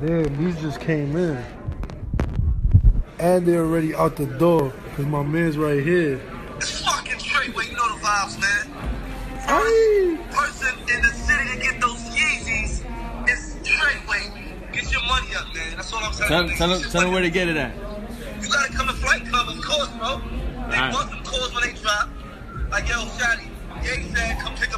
Damn, these just came in. And they're already out the door. Cause my man's right here. It's fucking Treyway, you know the vibes, man. Hey. Person in the city to get those Yeezys is Treyway. Get your money up, man. That's all I'm saying. Tell, niggas. tell, them, tell them where to get it at. You gotta come to Flight Club, of course, bro. They Alright. want them calls when they drop. Like, yo, Shotti, Ye said, come pick up